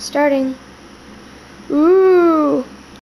Starting.